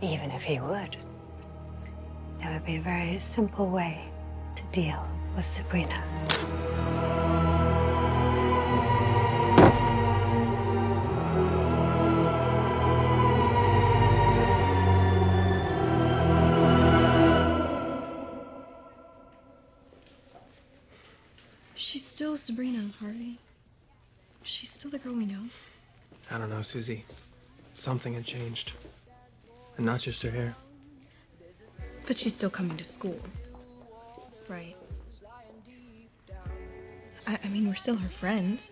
even if he would, there would be a very simple way to deal with Sabrina. She's still Sabrina, Harvey. She's still the girl we know. I don't know, Susie. Something had changed. And not just her hair. But she's still coming to school. Right. I, I mean, we're still her friends.